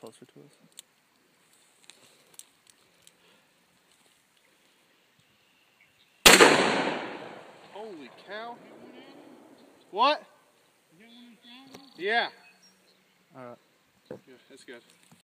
closer to us. Holy cow. What? Yeah. Alright. Yeah, that's good.